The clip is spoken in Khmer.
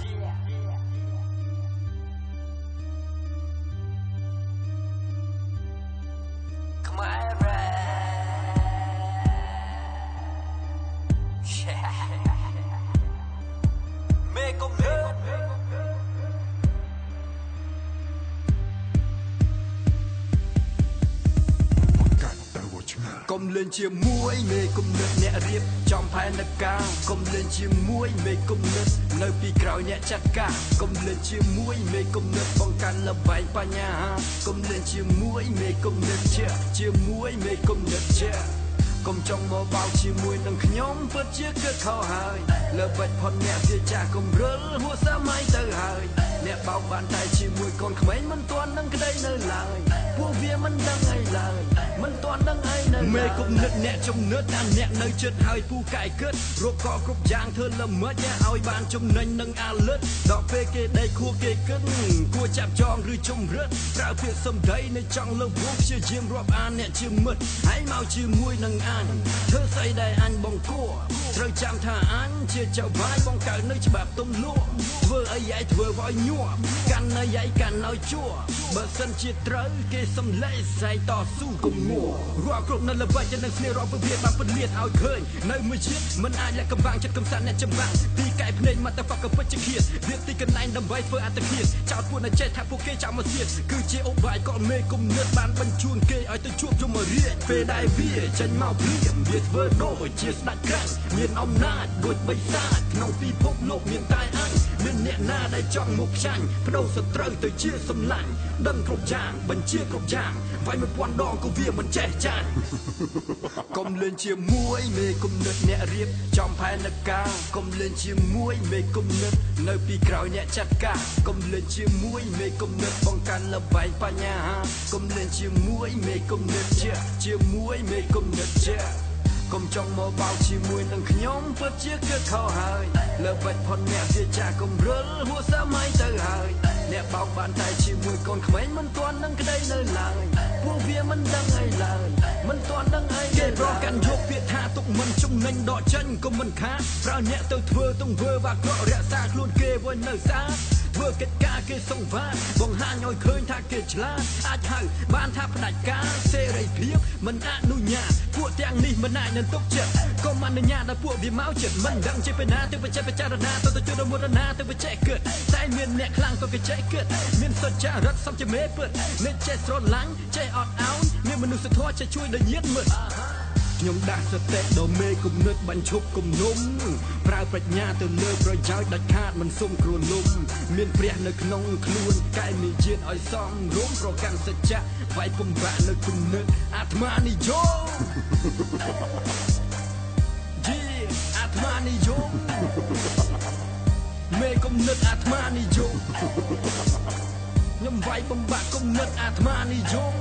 ខ្កុំលេងជាមួយមេគុំនឹកអ្នករៀបចំផែនការកុំលេងជាមួយមេគុំនឹកនៅពីក្រោយអ្នកចាត់ការកុំលេងជាមួយមេគុំនឹកបង្កាន់លបែងបញ្ញាកុំលេងជាមួយមេគុំនឹកជាជាមួយមេគុំនឹកជាកុំចង់មកបោកជាមួយនឹងខ្ញុំពិតជាគិតខុសហើយលើបិទផុតអ្នកវាចាស់កុំរិលហួសសម័យទៅហើយ អ្នកបោកបានតែជាមួយកូនក្មេងមិនទាន់នឹងក្តីនៅឡើយពួកវាមិនដឹងអីឡើយមិនទាន់ដឹងអីនៅមេគុំនឹកអ្នកជំនឿតាមអ្នកនៅចិត្តហើយពូកែគិតរកកគ្រប់យ៉ាងធ្វើល្មិចឲ្យបានចំណេញនឹងអាលិតដល់ពេលគេដេកខួគេគិតគួរចាប់ចងឬជំរិតប្រើពាក្យសំដីនៅចង់លើវងព្យាយាមរាប់អានអ្នកជាមិត្តហើយមកជាមួយនឹងអញធ្វើស្អីដែលអញបងគួរ ត្រូវចាំថាអញជាចៅបាយបងកើតនៅច្បាប់ទំលក់ធ្វើអីឯងធ្វើឲ្យញ័រកាន់នៅឯងកាន់ឲ្យជួបើសិនជាត្រូវគេសំឡេងសែងតស៊ូកុំងួររាល់គ្រប់នៅល្បិចនឹងស្នេហ៍រាប់ពភាបានពលាតឲ្យឃើញនៅមួយជាតិមិនអាចលះកំបាំងចិត្តកំសាន្តអ្នកចម្បាំងទីកែភ្នែកមកតែ fuck ពិតជាឃាតវាទីកន្លែងដើម្បីធ្វើអត្តឃាតចោតពួកអ្នកចេះថាពួកគេចាំមកទៀតគឺជាឧបាយកលមេគុំនឿតបានបញ្ជូនគេឲ្យទៅជួបយមរាជពេលដែលវាចេញមកព្រាមវាធ្វើដូចជាស្ដេចក្រាញ់មានអំណាចដូចបិសាចក្នុងពិភពលោកមានតែអញមានអ្នកណាដែលចង់មកខ្ចាញ់បដូរសត្រូវទៅជាសំឡាញ់ដឹងគ្រប់យ៉ាងបញ្ជាគ្រប់យ៉ាងវាយមួយពាន់ដងក៏វាមិនចេះចាញ់កុំលេងជាមួយមេគុំនឹកអ្នករៀបចំផែនការកុំលេងជាមួយមេគុំនឹកនៅពីក្រោយអ្នកចាត់ការកុំលេងជាមួយមេគុំនឹកបង្កាន់លបែងបញ្ញាកុំលេងជាមួយមេគុំនឹកជាជាមួយមេគុំនឹកជា កុំចង់មកបោកជាមួយនឹងខ្ញុំពិតជាគិតខុសហើយលើបាច់ផុនអ្នកជាចាស់កុំរិលហួសសម័យទៅហើយអ្នកបោកបានតែជាមួយកូនក្មេងមិនទាន់នឹងក្តីនៅឡើយពួកវាមិនដឹងអីឡើយមិនទាន់ដឹងអីគេប្រកាន់យកពាក្យថាទុកមិនចំណេញដកចេញក៏មិនខាតប្រើអ្នកទៅធ្វើទង្វើបាក់ក្រក់រក្សាខ្លួនគេវិញនៅស្អាត ធ្វើកិច្ចការគេសង្វាតបង្ហាញឲ្យឃើញថាគេឆ្លាតអាចហៅបានថាផ្ដាច់ការសេរីភាពមិនអនុញ្ញាតពួកទាំងនេះមិនអាចនឹងទុកចិត្តក៏មិនអនុញ្ញាតឲ្យពួកវាមកចិត្តមិនដឹងជាពេលណាទៅបច្ចេកពិចារណាទៅទៅជួយដល់មុនណាទៅបច្ចេកគិតតែមានអ្នកខ្លាំងក៏គេចេះគិតមានសុចរិតសំជាមេពិតអ្នកចេះស្រឡាញ់ចេះអត់អោនមានមនុស្សធម៌ចេះជួយដល់ញាតិមិត្ត ខ្ញុំដាស់សតិដល់មេគុណិតបញ្ឈប់គំនុំប្រើប្រាជ្ញាទៅលើប្រយោជន៍ដាច់ខាតមិនសុំគ្រួលំមានព្រះនៅក្នុងខ្លួនកែមានជាតិឲ្យសមរម្យប្រកាន់សច្ចៈវាយពំបាក់នៅគំនិតអាត្មានិយមយីអាត្មានិយមមេគំនិតអាត្មានិយមខ្ញុំវាយបំបាក់គំនិតអាត្មានិយម